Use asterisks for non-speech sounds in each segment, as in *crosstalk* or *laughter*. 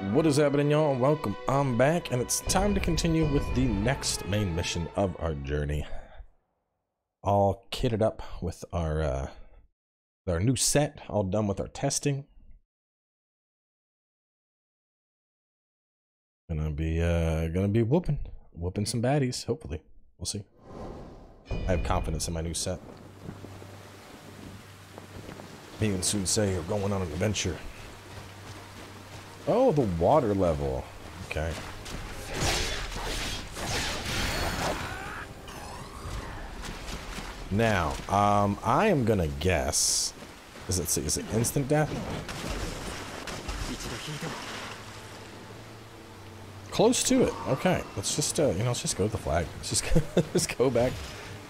What is happening, y'all? Welcome. I'm back, and it's time to continue with the next main mission of our journey. All kitted up with our uh, our new set, all done with our testing. Gonna be uh, gonna be whooping, whooping some baddies. Hopefully, we'll see. I have confidence in my new set. Me and Sensei are going on an adventure. Oh, the water level. Okay. Now, um, I am gonna guess. Is it is it instant death? Close to it. Okay, let's just uh, you know let's just go with the flag. Let's just *laughs* let's go back,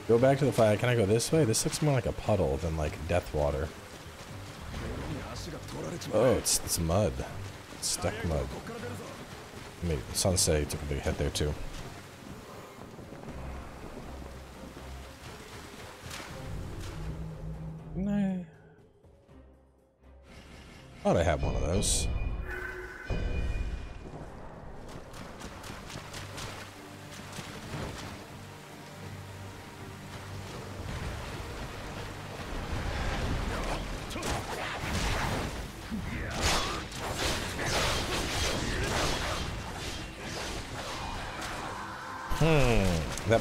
go back to the flag. Can I go this way? This looks more like a puddle than like death water. Oh, it's it's mud. Stuck mud. Mean, Sensei took a big hit there too. Nah. Thought I had one of those.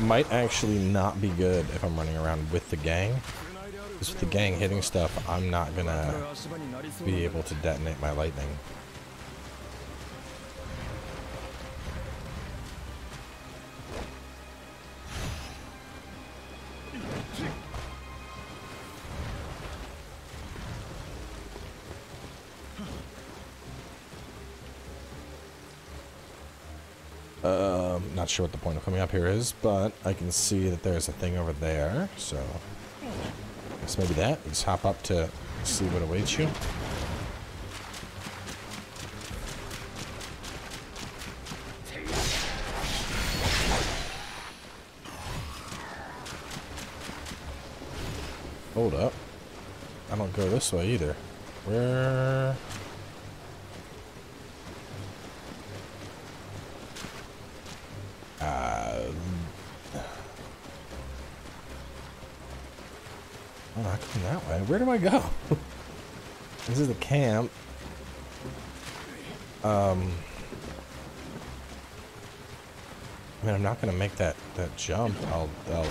Might actually not be good if I'm running around with the gang. Because with the gang hitting stuff, I'm not gonna be able to detonate my lightning. Um, not sure what the point of coming up here is, but I can see that there's a thing over there, so I guess maybe that. Let's hop up to see what awaits you. Hold up. I don't go this way either. Where... Uh, oh, I come that way. Where do I go? this is the camp. Um, I mean, I'm not gonna make that that jump. I'll, I'll.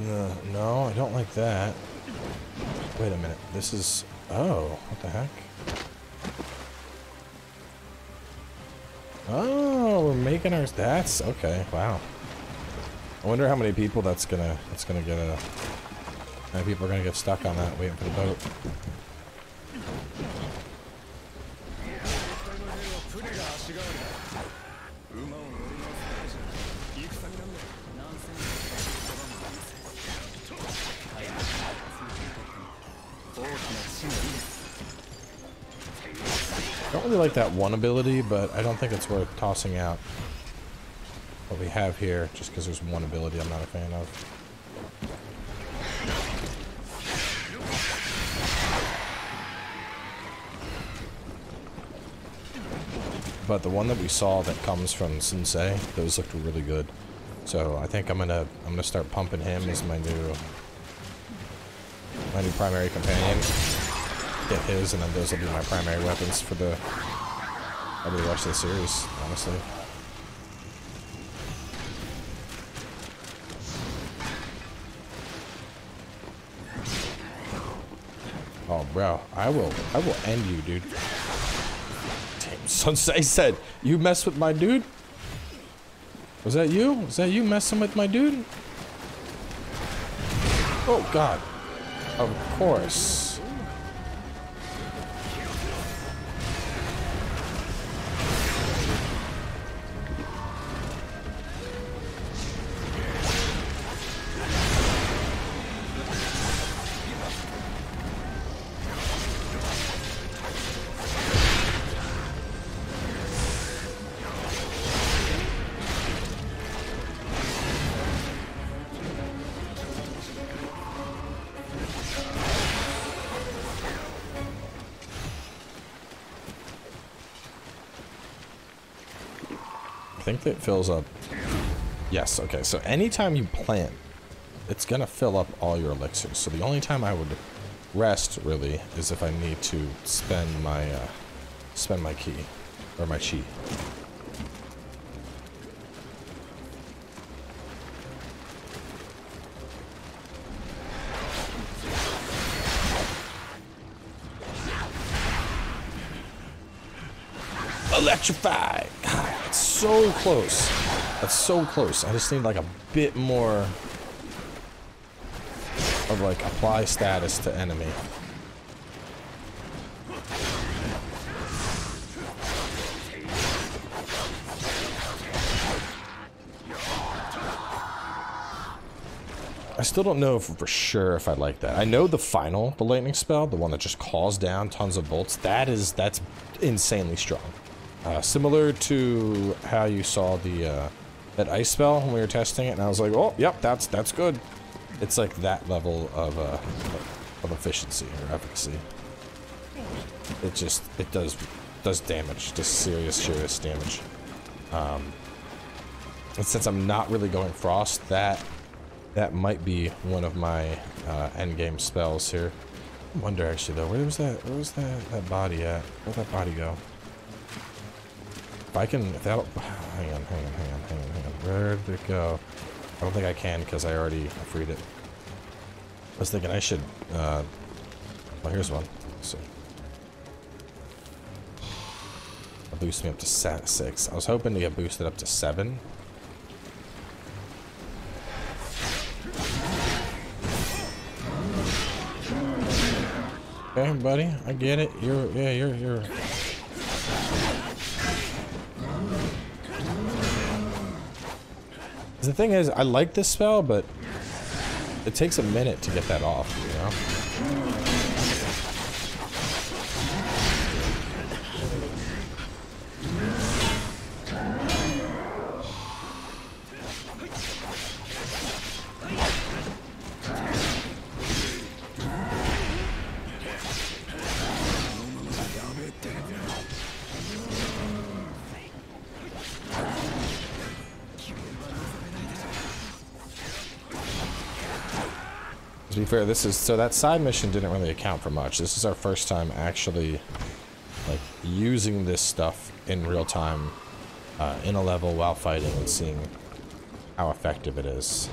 No, no, I don't like that. Wait a minute. This is... Oh, what the heck? Oh, we're making our... That's... Okay, wow. I wonder how many people that's gonna... That's gonna get a... How many people are gonna get stuck on that waiting for the boat? That one ability, but I don't think it's worth tossing out what we have here just because there's one ability I'm not a fan of. But the one that we saw that comes from Sensei, those looked really good. So I think I'm gonna I'm gonna start pumping him as my new my new primary companion get his, and then those will be my primary weapons for the the rest of the series, honestly. Oh, bro, I will, I will end you, dude. Damn, *laughs* Sensei said, you mess with my dude? Was that you? Was that you messing with my dude? Oh, God. Of course. Think that fills up. Yes, okay. So anytime you plant, it's going to fill up all your elixirs. So the only time I would rest, really, is if I need to spend my, uh, spend my key. Or my chi. Electrify! Close. That's so close. I just need like a bit more of like apply status to enemy. I still don't know for sure if I like that. I know the final, the lightning spell, the one that just calls down tons of bolts, that is, that's insanely strong. Uh, similar to how you saw the, uh, that ice spell when we were testing it, and I was like, oh, yep, that's, that's good. It's like that level of, uh, of efficiency or efficacy. It just, it does, does damage, just serious, serious damage. Um, and since I'm not really going frost, that that might be one of my uh, endgame spells here. I wonder actually though, where was that? Where was that that body at? Where'd that body go? If I can, if that'll, *sighs* hang on, hang on, hang on, hang on, hang on. Where did it go? I don't think I can because I already freed it. I was thinking I should. Uh, well, here's one. Let's see. Me up to six. I was hoping to get boosted up to seven. Okay, buddy, I get it. You're, yeah, you're, you're. The thing is, I like this spell, but it takes a minute to get that off, you know? Fair, this is so that side mission didn't really account for much. This is our first time actually like using this stuff in real time uh, in a level while fighting and seeing how effective it is.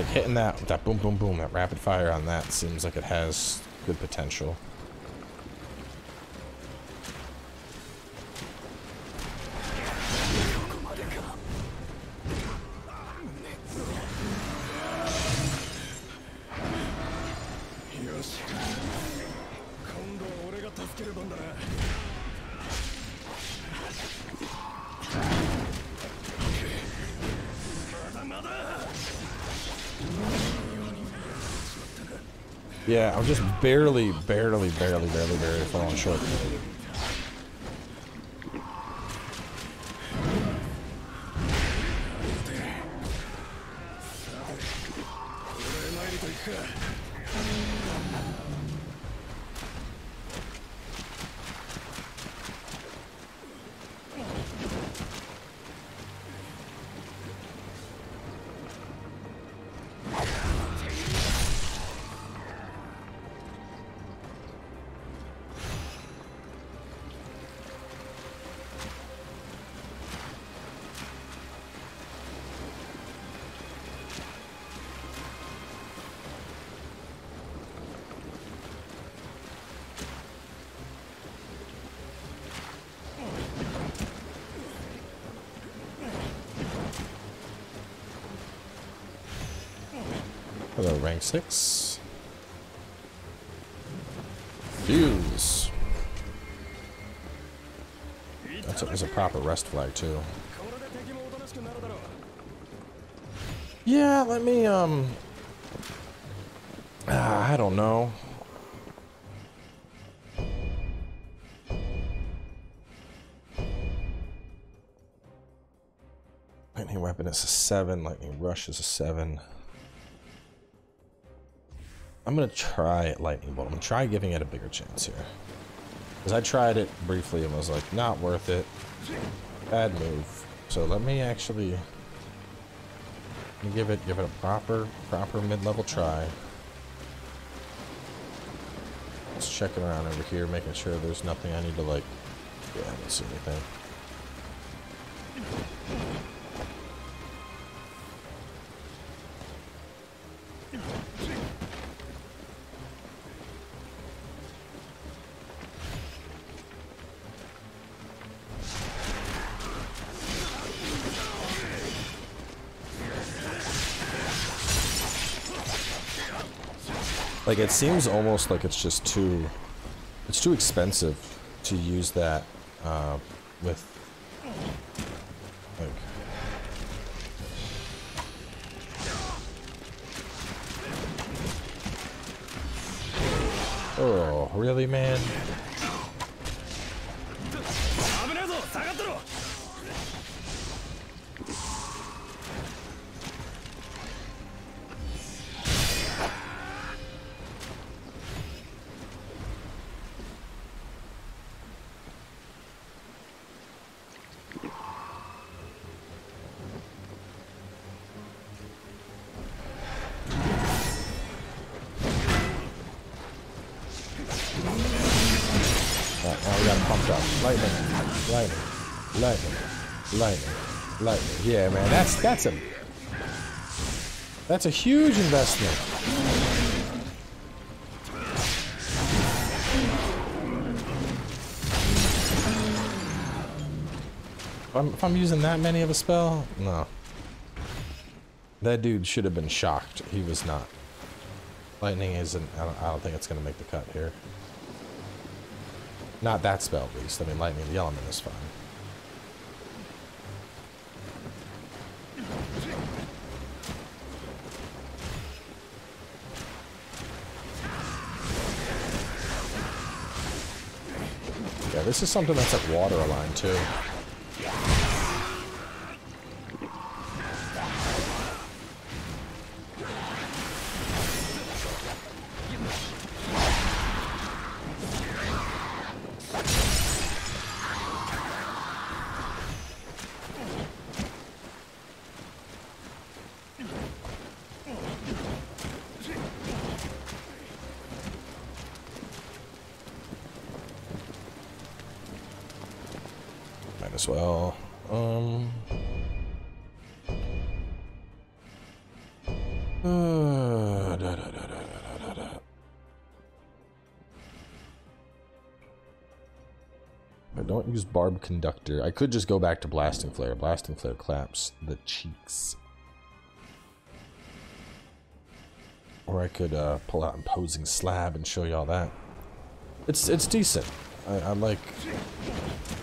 Like hitting that, that boom, boom, boom, that rapid fire on that seems like it has good potential. Yeah, I'm just barely, barely, barely, barely, barely falling short. Hello, rank 6. Fuse. That's a, that's a proper rest flag, too. Yeah, let me, um... I don't know. Lightning weapon is a 7, lightning rush is a 7. I'm gonna try lightning bolt. I'm gonna try giving it a bigger chance here. Because I tried it briefly and was like, not worth it. Bad move. So let me actually let me give it give it a proper proper mid-level try. Just checking around over here, making sure there's nothing I need to like yeah, I don't see anything. Like it seems almost like it's just too, it's too expensive to use that uh, with Lightning. Lightning. Yeah, man. That's that's a that's a huge investment. If I'm, if I'm using that many of a spell, no. That dude should have been shocked. He was not. Lightning isn't. I don't, I don't think it's going to make the cut here. Not that spell, at least. I mean, lightning, the element is fine. This is something that's like water aligned too. Well. Um. Uh, da, da, da, I don't use Barb Conductor. I could just go back to Blasting Flare. Blasting Flare claps the cheeks. Or I could uh, pull out Imposing Slab and show you all that. It's it's decent. I, I like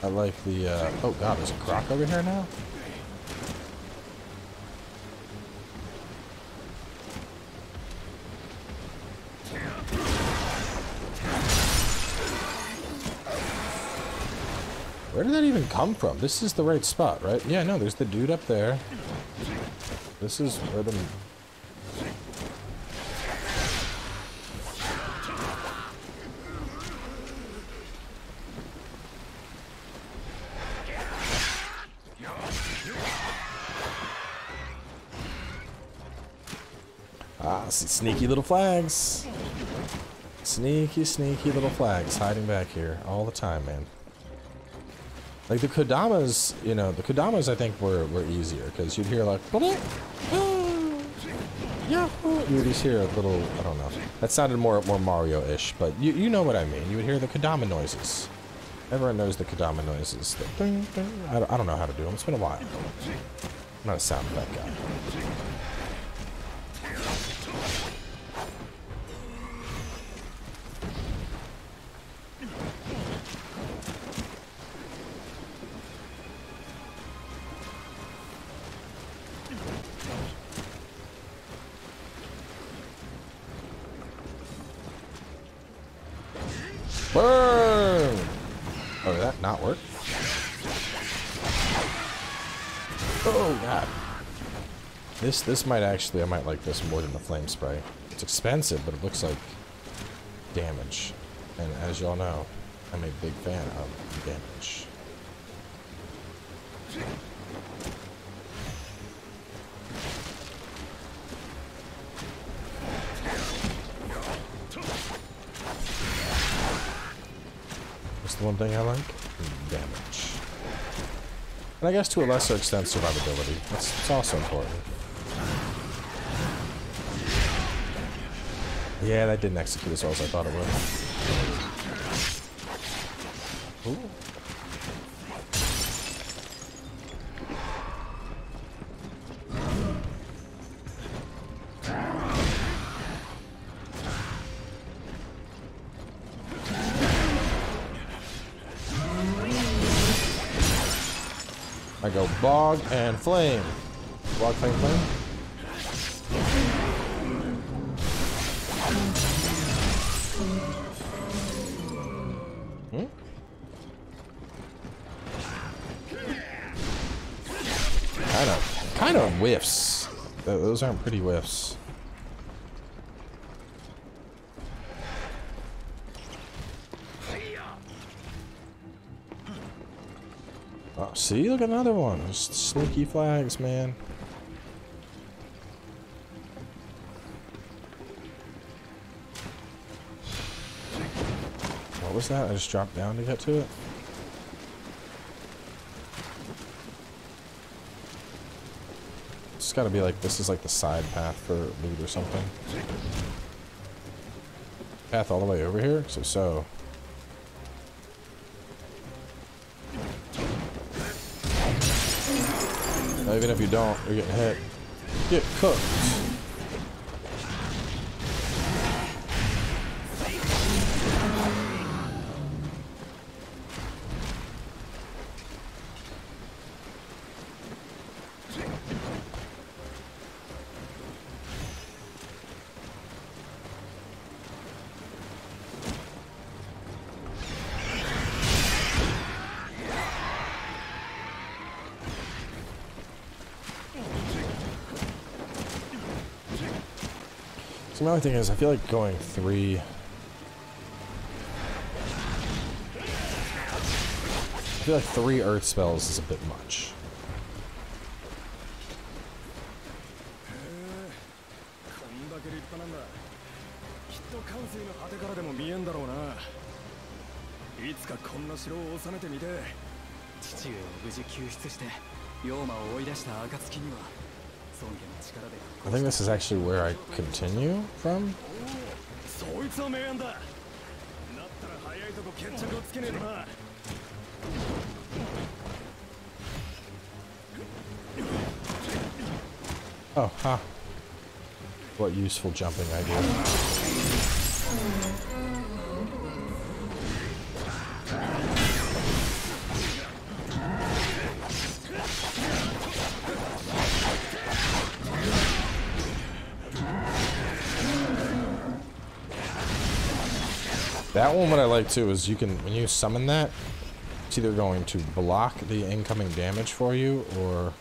I like the, uh, oh god, there's a croc over here now? Where did that even come from? This is the right spot, right? Yeah, no, there's the dude up there. This is where the Sneaky little flags. Sneaky, sneaky little flags hiding back here all the time, man. Like the Kodamas, you know, the Kodamas I think were, were easier because you'd hear like, you would just hear a little, I don't know. That sounded more more Mario-ish, but you, you know what I mean. You would hear the Kodama noises. Everyone knows the Kodama noises. The I, don't, I don't know how to do them. It's been a while. I'm not a sound effect guy. Oh, did that not work? Oh, God. This, this might actually, I might like this more than the flame spray. It's expensive, but it looks like damage. And as y'all know, I'm a big fan of damage. One thing I like? Damage. And I guess to a lesser extent survivability. That's, that's also important. Yeah, that didn't execute as well as I thought it would. I go bog and flame. Bog, flame, flame. Hmm? Kind of, kind of whiffs. Those aren't pretty whiffs. See, look at another one. Sneaky flags, man. What was that? I just dropped down to get to it. It's got to be like this is like the side path for loot or something. Path all the way over here. So so. Even if you don't, you're getting hit. Get cooked. My only thing is, I feel like going three... I feel like three earth spells is a bit much. I think this is actually where I continue from. Oh, ha. Huh. What useful jumping I do. That one, what I like too, is you can, when you summon that, it's either going to block the incoming damage for you, or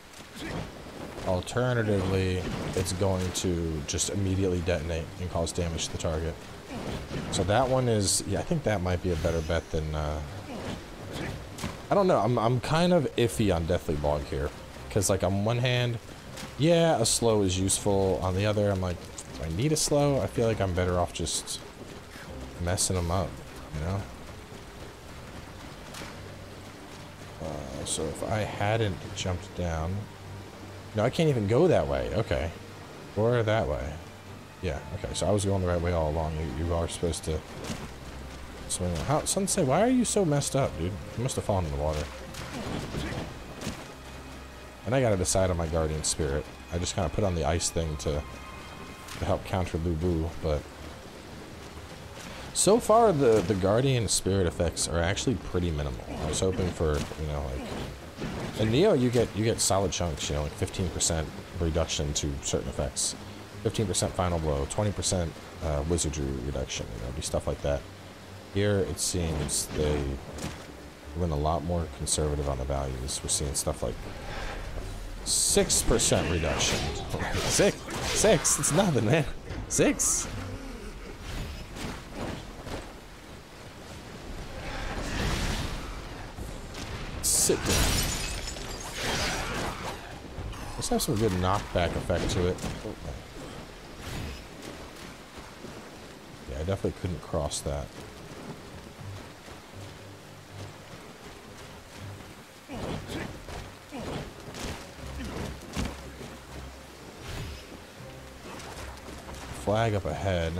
Alternatively, it's going to just immediately detonate and cause damage to the target. So that one is, yeah, I think that might be a better bet than, uh, I don't know, I'm, I'm kind of iffy on Deathly Bog here. Because, like, on one hand, yeah, a slow is useful. On the other, I'm like, do I need a slow? I feel like I'm better off just messing them up, you know? Uh, so if I hadn't jumped down... No, I can't even go that way. Okay. Or that way. Yeah, okay. So I was going the right way all along. You, you are supposed to swing. How, Sensei, why are you so messed up, dude? You must have fallen in the water. And I gotta decide on my Guardian Spirit. I just kind of put on the ice thing to, to help counter Lu Bu, but... So far, the, the Guardian Spirit effects are actually pretty minimal. I was hoping for, you know, like... In Nioh, you get you get solid chunks, you know, like 15% reduction to certain effects. 15% final blow, 20% uh, wizardry reduction, you know, do stuff like that. Here it seems they went a lot more conservative on the values. We're seeing stuff like 6% reduction. *laughs* Six. Six. It's nothing, man. Six. Sit down. Let's have some good knockback effect to it. Yeah, I definitely couldn't cross that. Flag up ahead.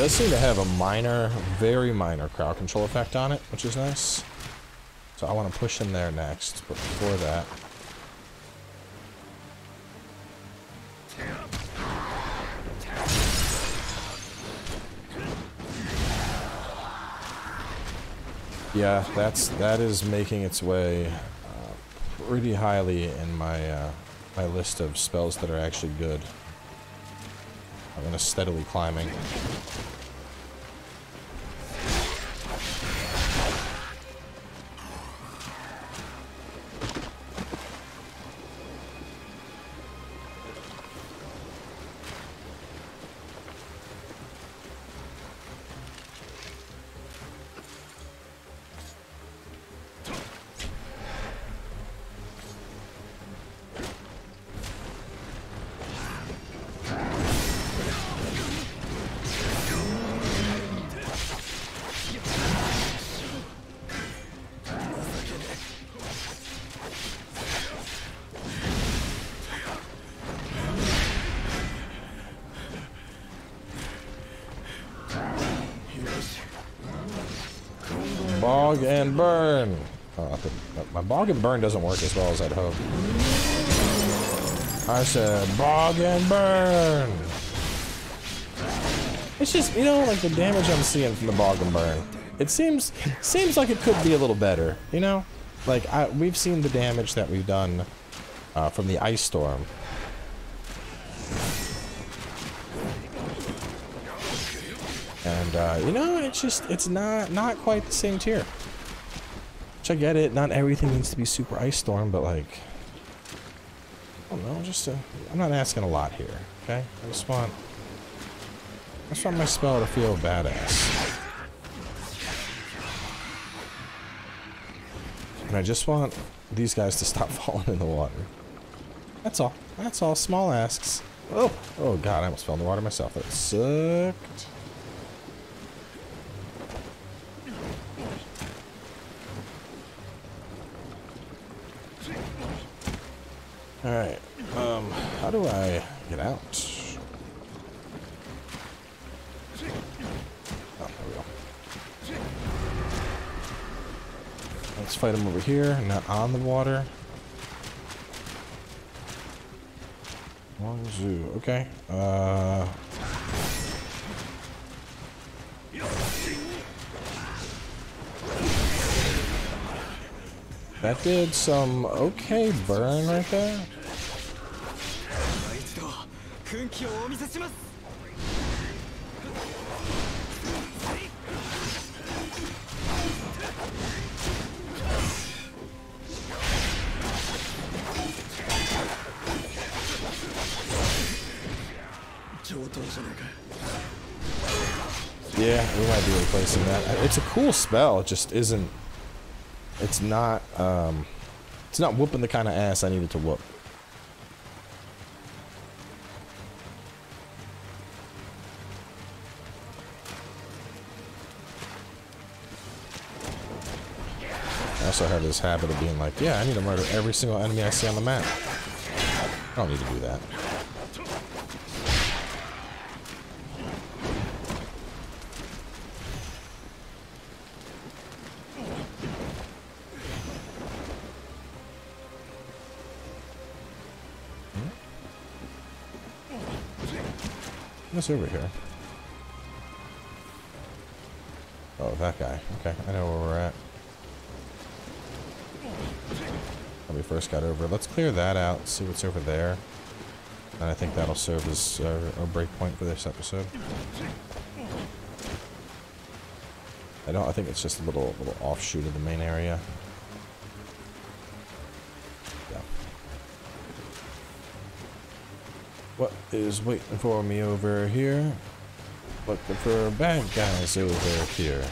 Does seem to have a minor, very minor crowd control effect on it, which is nice. So I want to push in there next, but before that... Yeah, that's that is making its way uh, pretty highly in my uh, my list of spells that are actually good. I'm gonna steadily climbing. Bog and burn. Oh, my bog and burn doesn't work as well as I'd hope. I said bog and burn. It's just you know like the damage I'm seeing from the bog and burn. It seems seems like it could be a little better. You know, like I, we've seen the damage that we've done uh, from the ice storm. And, uh, you know, it's just, it's not, not quite the same tier. Which I get it, not everything needs to be super ice storm, but like, I don't know, just, i I'm not asking a lot here, okay? I just want, I just want my spell to feel badass. And I just want these guys to stop *laughs* falling in the water. That's all. That's all. Small asks. Oh, oh god, I almost fell in the water myself. That sucked. Alright, um, how do I get out? Oh, there we go. Let's fight him over here, not on the water. Long zoo, okay. Uh... That did some okay burn right there. Yeah, we might be replacing that. It's a cool spell, it just isn't it's not, um, it's not whooping the kind of ass I needed to whoop. Also have this habit of being like, yeah, I need to murder every single enemy I see on the map. I don't need to do that. Hmm? What's over here? Oh, that guy. Okay, I know where we're at. We first got over. Let's clear that out, see what's over there. And I think that'll serve as uh, a break point for this episode. I don't. I think it's just a little little offshoot of the main area. Yeah. What is waiting for me over here? Looking for bad guys over here.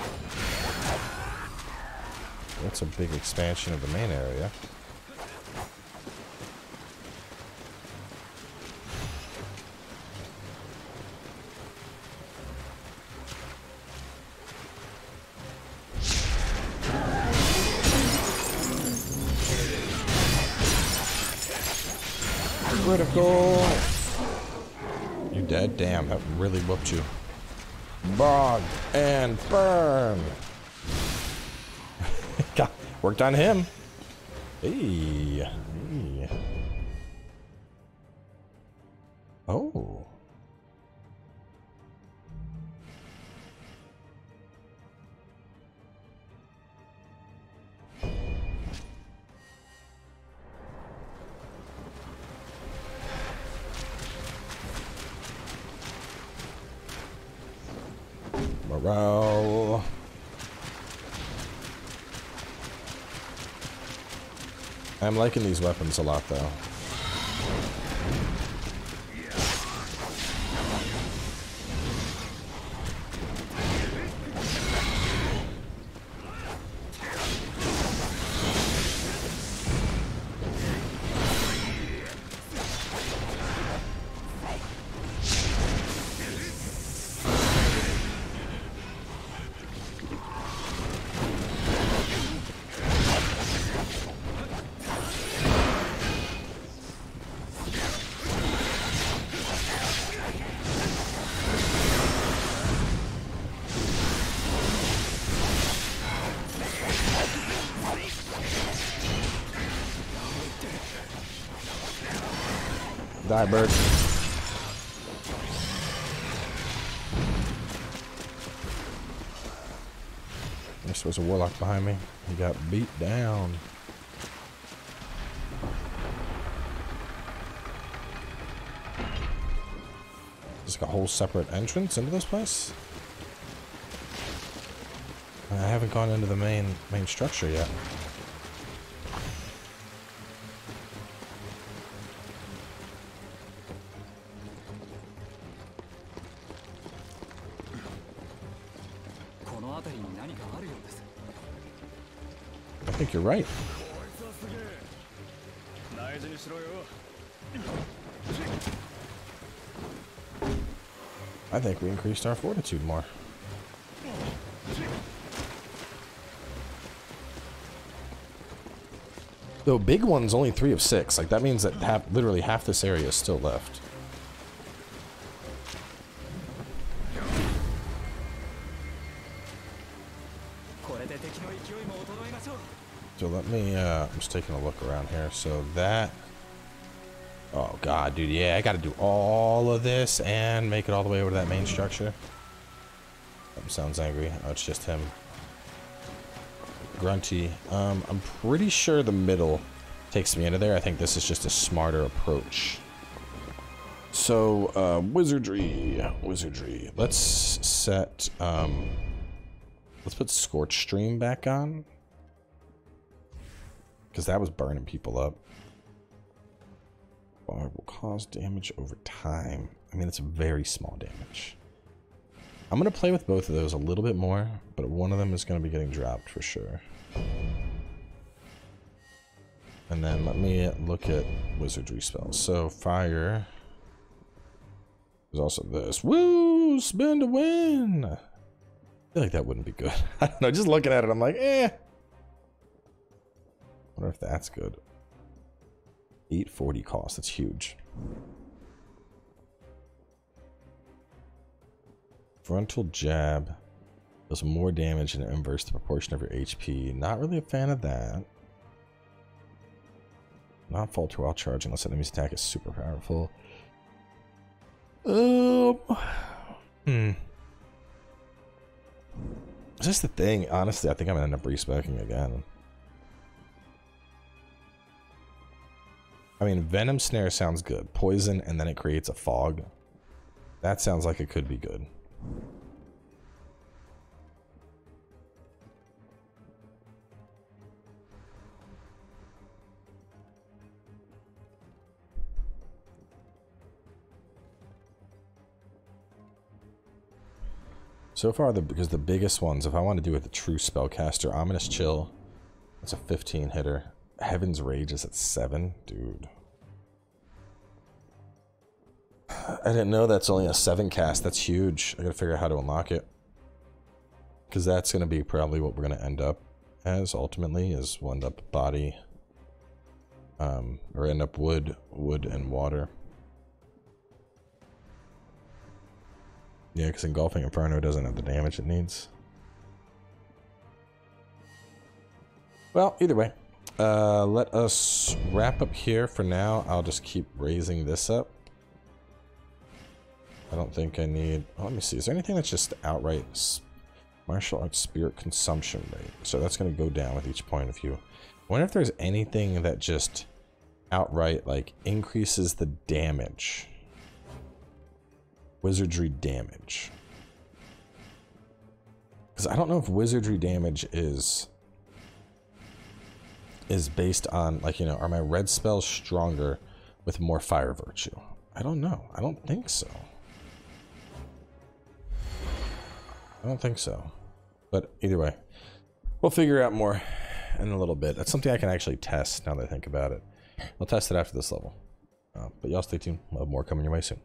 That's a big expansion of the main area. Critical. You dead? Damn, that really whooped you. Bog and burn. *laughs* Worked on him. Hey. hey. Oh. Morale. I'm liking these weapons a lot, though. Die, bird. This was a warlock behind me. He got beat down. Just like a whole separate entrance into this place? I haven't gone into the main main structure yet. Think you're right. I think we increased our fortitude more. Though big one's only three of six, like that means that half, literally half this area is still left. Just taking a look around here. So that, oh god, dude, yeah, I gotta do all of this and make it all the way over to that main structure. Sounds angry. Oh, it's just him. Grunty. Um, I'm pretty sure the middle takes me into there. I think this is just a smarter approach. So, uh, wizardry, wizardry. Let's set, um, let's put Scorch Stream back on. Because that was burning people up. Bar will cause damage over time. I mean, it's a very small damage. I'm going to play with both of those a little bit more, but one of them is going to be getting dropped for sure. And then let me look at wizardry spells. So fire. There's also this. Woo! Spin to win! I feel like that wouldn't be good. *laughs* I don't know, just looking at it, I'm like, eh. Wonder if that's good. 840 cost, that's huge. Frontal jab does more damage and inverse the proportion of your HP. Not really a fan of that. Not falter while charging unless enemy's attack is super powerful. Um. Hmm. This the thing? Honestly, I think I'm gonna end up respecking again. I mean, Venom Snare sounds good. Poison, and then it creates a fog. That sounds like it could be good. So far, the because the biggest ones, if I want to do with a true spellcaster, Ominous Chill, that's a 15 hitter. Heaven's Rage is at 7? Dude. I didn't know that's only a 7 cast. That's huge. I gotta figure out how to unlock it. Because that's gonna be probably what we're gonna end up as, ultimately, is we'll end up body, um, or end up wood, wood, and water. Yeah, because Engulfing Inferno doesn't have the damage it needs. Well, either way, uh, let us wrap up here for now. I'll just keep raising this up. I don't think I need... Oh, let me see. Is there anything that's just outright martial arts spirit consumption rate? So that's going to go down with each point of view. I wonder if there's anything that just outright, like, increases the damage wizardry damage. Because I don't know if wizardry damage is is based on like you know are my red spells stronger with more fire virtue? I don't know. I don't think so. I don't think so. But either way, we'll figure out more in a little bit. That's something I can actually test now that I think about it. I'll test it after this level. Uh, but y'all stay tuned. We'll have more coming your way soon.